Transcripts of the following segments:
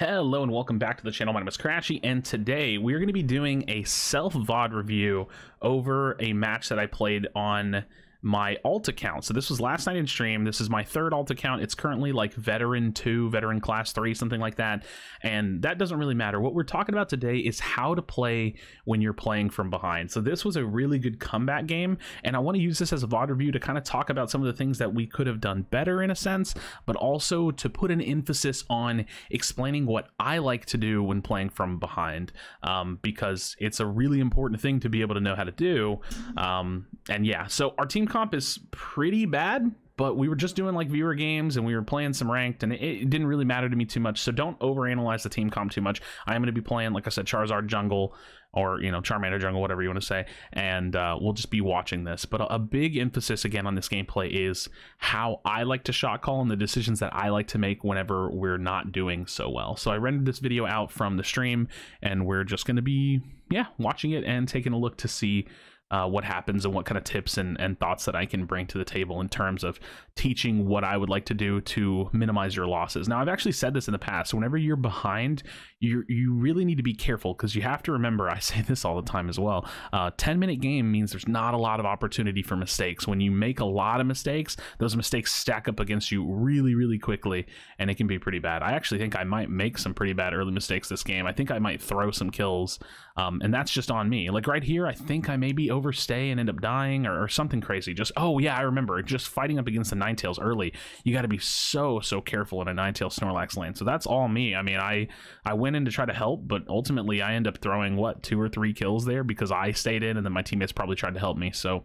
Hello and welcome back to the channel. My name is Krashy, and today we're going to be doing a self VOD review over a match that I played on my alt account. So this was last night in stream. This is my third alt account. It's currently like veteran 2, veteran class 3, something like that. And that doesn't really matter. What we're talking about today is how to play when you're playing from behind. So this was a really good comeback game and I want to use this as a VOD review to kind of talk about some of the things that we could have done better in a sense, but also to put an emphasis on explaining what I like to do when playing from behind um, because it's a really important thing to be able to know how to do. Um, and yeah, so our team comp is pretty bad, but we were just doing like viewer games and we were playing some ranked and it, it didn't really matter to me too much. So don't overanalyze the team comp too much. I am going to be playing, like I said, Charizard jungle or, you know, Charmander jungle, whatever you want to say. And uh, we'll just be watching this. But a, a big emphasis again on this gameplay is how I like to shot call and the decisions that I like to make whenever we're not doing so well. So I rendered this video out from the stream and we're just going to be, yeah, watching it and taking a look to see uh, what happens and what kind of tips and, and thoughts that I can bring to the table in terms of teaching what I would like to do to minimize your losses. Now, I've actually said this in the past. Whenever you're behind, you you really need to be careful because you have to remember. I say this all the time as well. Uh, Ten minute game means there's not a lot of opportunity for mistakes. When you make a lot of mistakes, those mistakes stack up against you really really quickly, and it can be pretty bad. I actually think I might make some pretty bad early mistakes this game. I think I might throw some kills, um, and that's just on me. Like right here, I think I maybe overstay and end up dying or, or something crazy. Just oh yeah, I remember just fighting up against the Ninetales early. You got to be so so careful in a nine Ninetales Snorlax lane. So that's all me. I mean, I I went in to try to help, but ultimately I end up throwing what two or three kills there because I stayed in, and then my teammates probably tried to help me. So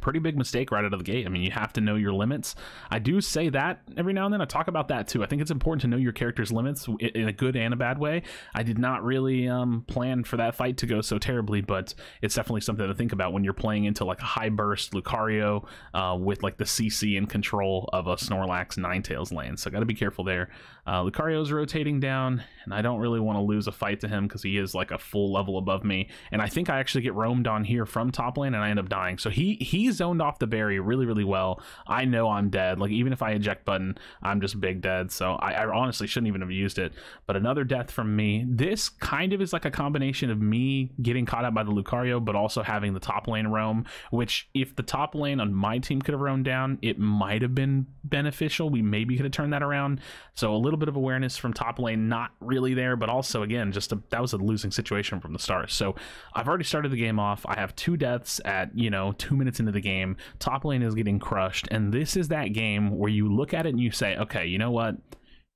pretty big mistake right out of the gate. I mean, you have to know your limits. I do say that every now and then. I talk about that too. I think it's important to know your character's limits in a good and a bad way. I did not really um, plan for that fight to go so terribly, but it's definitely something to think about when you're playing into like a high burst Lucario uh, with like the CC in control of a Snorlax Ninetales lane. So got to be careful there. Uh, Lucario's rotating down, and I don't really want to lose a fight to him because he is like a full level above me. And I think I actually get roamed on here from top lane, and I end up dying. So he zoned off the berry really, really well. I know I'm dead. Like, even if I eject button, I'm just big dead. So I, I honestly shouldn't even have used it. But another death from me. This kind of is like a combination of me getting caught out by the Lucario, but also having the top lane roam, which if the top lane on my team could have roamed down, it might have been beneficial. We maybe could have turned that around. So a little bit of awareness from top lane, not really there, but also, again, just a, that was a losing situation from the start. So I've already started the game off. I have two deaths at, you know, two minutes into the the game. Top lane is getting crushed, and this is that game where you look at it and you say, okay, you know what?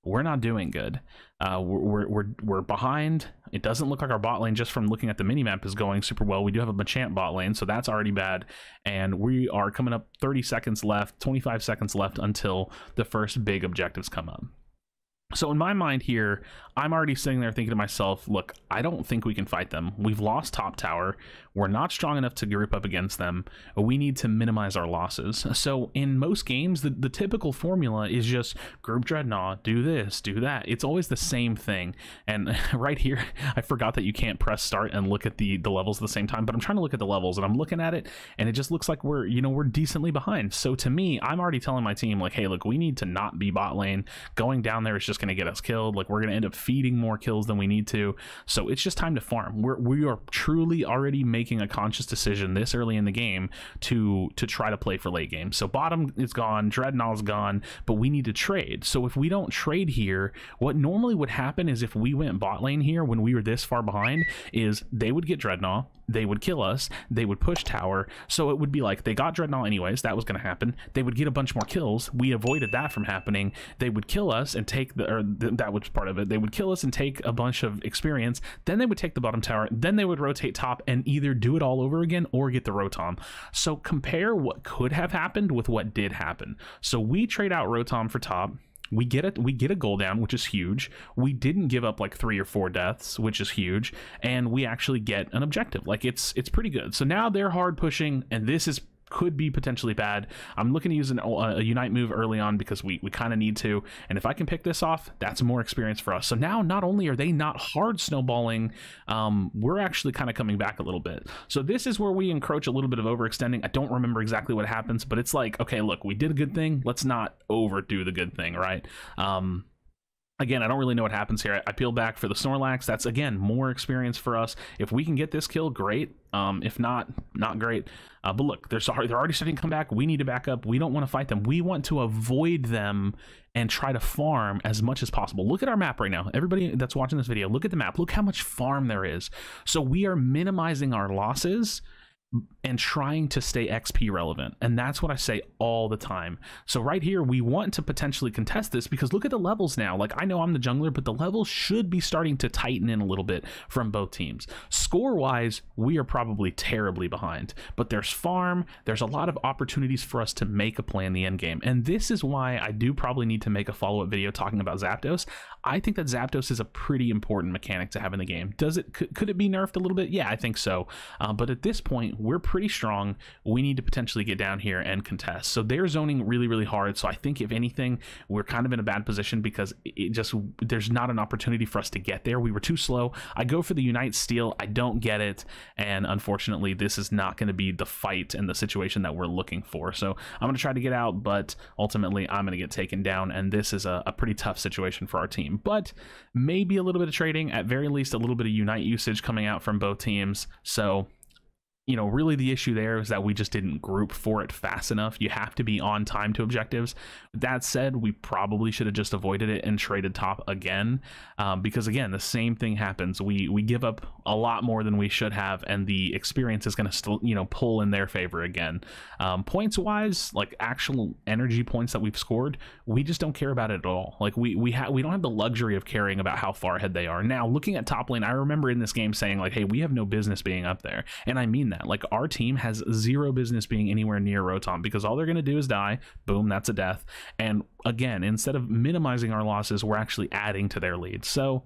We're not doing good. Uh, we're, we're, we're behind. It doesn't look like our bot lane, just from looking at the minimap, is going super well. We do have a Machamp bot lane, so that's already bad. And we are coming up 30 seconds left, 25 seconds left until the first big objectives come up. So in my mind here, I'm already sitting there thinking to myself, look, I don't think we can fight them. We've lost top tower. We're not strong enough to group up against them. We need to minimize our losses. So in most games, the, the typical formula is just group drednaw, do this, do that. It's always the same thing. And right here, I forgot that you can't press start and look at the, the levels at the same time, but I'm trying to look at the levels and I'm looking at it and it just looks like we're, you know, we're decently behind. So to me, I'm already telling my team like, hey, look, we need to not be bot lane. Going down there is just going to get us killed. Like we're going to end up feeding more kills than we need to. So it's just time to farm. We're, we are truly already making a conscious decision this early in the game to to try to play for late game. So bottom is gone, Drednaw's gone, but we need to trade. So if we don't trade here, what normally would happen is if we went bot lane here when we were this far behind, is they would get Drednaw, they would kill us, they would push tower. So it would be like they got Drednaw anyways, that was going to happen. They would get a bunch more kills. We avoided that from happening. They would kill us and take the, or th that was part of it. They would kill us and take a bunch of experience. Then they would take the bottom tower. Then they would rotate top and either do it all over again or get the Rotom. So compare what could have happened with what did happen. So we trade out Rotom for top. We get it. We get a goal down, which is huge. We didn't give up like three or four deaths, which is huge, and we actually get an objective. Like it's it's pretty good. So now they're hard pushing, and this is could be potentially bad. I'm looking to use an, a unite move early on because we, we kind of need to. And if I can pick this off, that's more experience for us. So now not only are they not hard snowballing, um, we're actually kind of coming back a little bit. So this is where we encroach a little bit of overextending. I don't remember exactly what happens, but it's like, okay, look, we did a good thing. Let's not overdo the good thing, right? Um, Again, I don't really know what happens here. I peel back for the Snorlax. That's again more experience for us. If we can get this kill, great. Um, if not, not great. Uh, but look, they're sorry. They're already starting to come back. We need to back up. We don't want to fight them. We want to avoid them and try to farm as much as possible. Look at our map right now. Everybody that's watching this video, look at the map. Look how much farm there is. So we are minimizing our losses and trying to stay XP relevant. And that's what I say all the time. So right here, we want to potentially contest this because look at the levels now. Like I know I'm the jungler, but the levels should be starting to tighten in a little bit from both teams. Score wise, we are probably terribly behind, but there's farm. There's a lot of opportunities for us to make a play in the end game. And this is why I do probably need to make a follow-up video talking about Zapdos. I think that Zapdos is a pretty important mechanic to have in the game. Does it, could, it be nerfed a little bit? Yeah, I think so. Uh, but at this point, we're pretty strong. We need to potentially get down here and contest. So they're zoning really, really hard. So I think if anything, we're kind of in a bad position because it just there's not an opportunity for us to get there. We were too slow. I go for the Unite Steal. I don't get it. And unfortunately, this is not going to be the fight and the situation that we're looking for. So I'm going to try to get out, but ultimately I'm going to get taken down. And this is a, a pretty tough situation for our team. But maybe a little bit of trading, at very least a little bit of Unite usage coming out from both teams. So you know, really the issue there is that we just didn't group for it fast enough. You have to be on time to objectives. That said, we probably should have just avoided it and traded top again, um, because again, the same thing happens. We we give up a lot more than we should have, and the experience is going to still you know pull in their favor again. Um, points wise, like actual energy points that we've scored, we just don't care about it at all. Like we we have we don't have the luxury of caring about how far ahead they are. Now, looking at top lane, I remember in this game saying like, hey, we have no business being up there, and I mean. Like our team has zero business being anywhere near Rotom because all they're going to do is die. Boom, that's a death. And again, instead of minimizing our losses, we're actually adding to their lead. So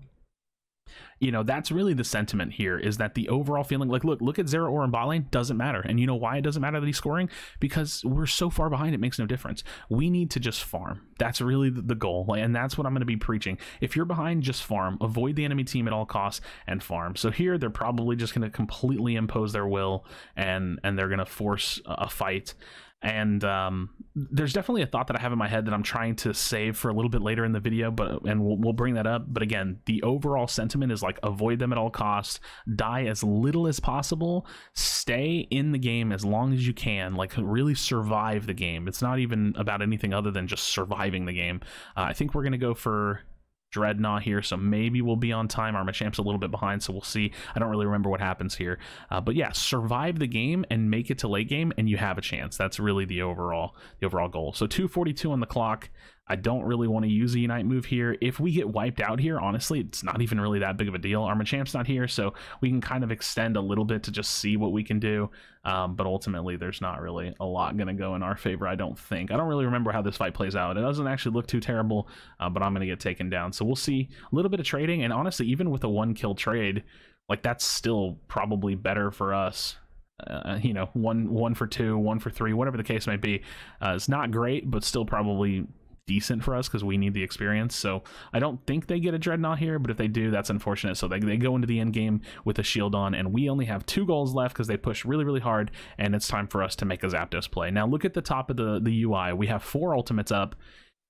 you know that's really the sentiment here is that the overall feeling like look look at and bot lane doesn't matter. And you know why it doesn't matter that he's scoring? Because we're so far behind it makes no difference. We need to just farm. That's really the goal and that's what I'm going to be preaching. If you're behind just farm. Avoid the enemy team at all costs and farm. So here they're probably just going to completely impose their will and and they're going to force a fight and um, there's definitely a thought that I have in my head that I'm trying to save for a little bit later in the video, but and we'll, we'll bring that up. But again, the overall sentiment is like avoid them at all costs, die as little as possible, stay in the game as long as you can, like really survive the game. It's not even about anything other than just surviving the game. Uh, I think we're gonna go for Drednaw here, so maybe we'll be on time. Our Machamp's a little bit behind, so we'll see. I don't really remember what happens here. Uh, but yeah, survive the game and make it to late game, and you have a chance. That's really the overall the overall goal. So 242 on the clock. I don't really want to use a Unite move here. If we get wiped out here, honestly, it's not even really that big of a deal. Our Machamp's not here, so we can kind of extend a little bit to just see what we can do. Um, but ultimately, there's not really a lot going to go in our favor, I don't think. I don't really remember how this fight plays out. It doesn't actually look too terrible, uh, but I'm going to get taken down. So we'll see a little bit of trading, and honestly, even with a one-kill trade, like that's still probably better for us uh, you know, one one for two, one for three, whatever the case may be. Uh, it's not great, but still probably decent for us because we need the experience. So I don't think they get a Drednaw here, but if they do, that's unfortunate. So they, they go into the end game with a shield on, and we only have two goals left because they push really, really hard, and it's time for us to make a Zapdos play. Now look at the top of the, the UI. We have four ultimates up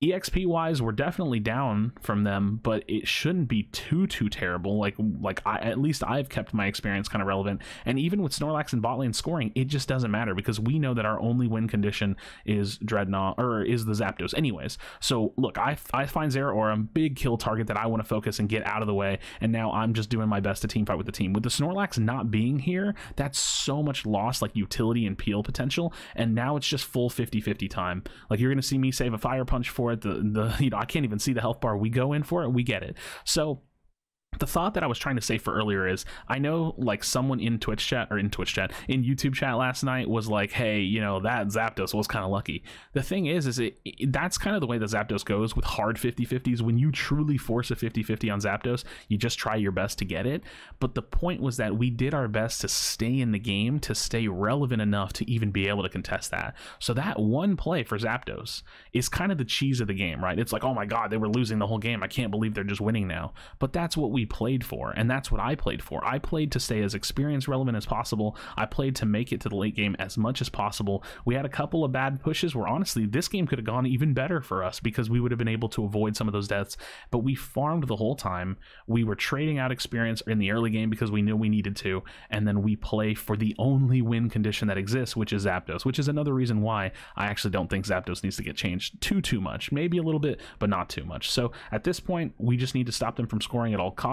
exp wise we're definitely down from them but it shouldn't be too too terrible. Like like I, at least i've kept my experience kind of relevant. And even with snorlax and bot lane scoring it just doesn't matter because we know that our only win condition is drednaw or is the zapdos. Anyways so look i i find Zeraora a big kill target that i want to focus and get out of the way and now i'm just doing my best to team fight with the team. With the snorlax not being here that's so much lost like utility and peel potential and now it's just full 50 50 time. Like you're gonna see me save a fire punch for for it. The the you know I can't even see the health bar. We go in for it. We get it. So the thought that I was trying to say for earlier is I know like someone in Twitch chat or in Twitch chat in YouTube chat last night was like, hey, you know that Zapdos was kind of lucky. The thing is, is it, it, that's kind of the way the Zapdos goes with hard 50-50s. When you truly force a 50-50 on Zapdos, you just try your best to get it. But the point was that we did our best to stay in the game to stay relevant enough to even be able to contest that. So that one play for Zapdos is kind of the cheese of the game, right? It's like, oh my god, they were losing the whole game. I can't believe they're just winning now. But that's what we played for, and that's what I played for. I played to stay as experience relevant as possible. I played to make it to the late game as much as possible. We had a couple of bad pushes where honestly this game could have gone even better for us because we would have been able to avoid some of those deaths, but we farmed the whole time. We were trading out experience in the early game because we knew we needed to, and then we play for the only win condition that exists, which is Zapdos, which is another reason why I actually don't think Zapdos needs to get changed too too much. Maybe a little bit, but not too much. So at this point, we just need to stop them from scoring at all costs.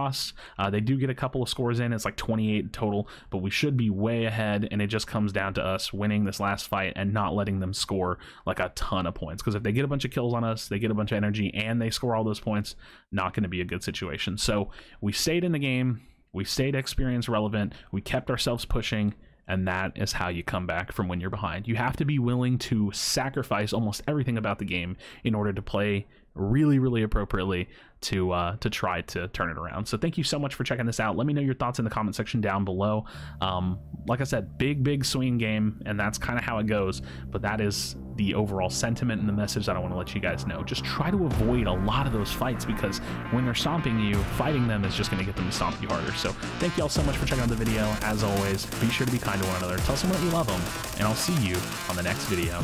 Uh, they do get a couple of scores in. It's like 28 total, but we should be way ahead, and it just comes down to us winning this last fight and not letting them score like a ton of points. Because if they get a bunch of kills on us, they get a bunch of energy, and they score all those points, not going to be a good situation. So we stayed in the game. We stayed experience relevant. We kept ourselves pushing, and that is how you come back from when you're behind. You have to be willing to sacrifice almost everything about the game in order to play really, really appropriately to uh, to try to turn it around. So thank you so much for checking this out. Let me know your thoughts in the comment section down below. Um, like I said, big, big swing game, and that's kind of how it goes. But that is the overall sentiment and the message that I want to let you guys know. Just try to avoid a lot of those fights because when they're stomping you, fighting them is just going to get them to stomp you harder. So thank you all so much for checking out the video. As always, be sure to be kind to one another. Tell someone that you love them, and I'll see you on the next video.